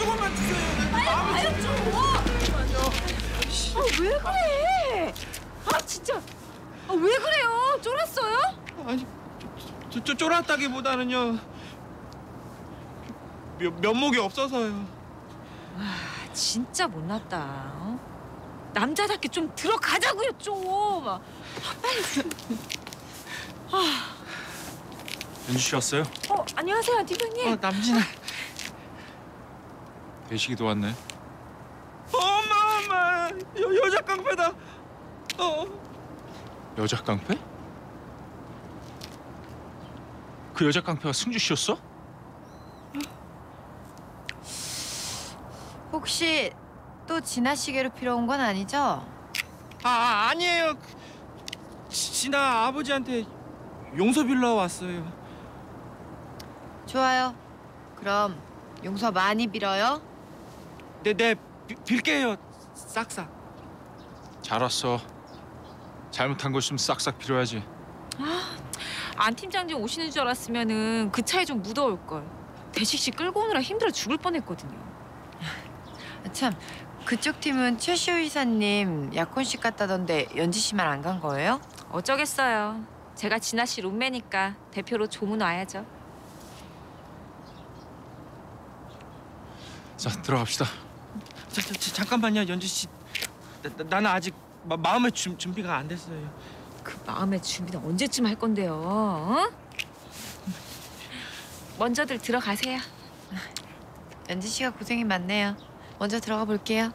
조금만 주세요. 마음을 아유 좀. 아왜 그래? 아 진짜. 아 왜 그래요? 쫄았어요? 아니, 저, 저, 쫄았다기보다는요. 면, 면목이 없어서요. 아 진짜 못났다. 어? 남자답게 좀 들어가자고요 좀. 아, 빨리 좀. 연주 씨 왔어요? 어 안녕하세요 대표님. 어, 남진아. 배식이도 왔네. 엄마, 엄마. 여, 여자 깡패다. 어. 여자 깡패? 그 여자 깡패가 승주 씨였어? 혹시 또 진아 씨 괴롭히러 온 건 아니죠? 아, 아 아니에요. 지- 진아 아버지한테 용서 빌러 왔어요. 좋아요. 그럼 용서 많이 빌어요. 네, 네. 빌- 빌게요. 싹싹. 잘 왔어. 잘못한 거 있으면 싹싹 빌어야지. 안 팀장님 오시는 줄 알았으면은 그 차에 좀 묻어올 걸. 대식 씨 끌고 오느라 힘들어 죽을 뻔했거든요. 아, 참 그쪽 팀은 최시호 이사님 약혼식 갔다던데 연지 씨만 안 간 거예요? 어쩌겠어요. 제가 진아 씨 룸메니까 대표로 조문 와야죠. 자 들어갑시다. 저, 저, 저, 잠깐만요, 연주 씨. 나, 나, 나는 아직 마, 마음의 준, 준비가 안 됐어요. 그 마음의 준비는 언제쯤 할 건데요? 어? 먼저들 들어가세요. 연지 씨가 고생이 많네요. 먼저 들어가 볼게요.